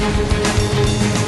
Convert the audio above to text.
Música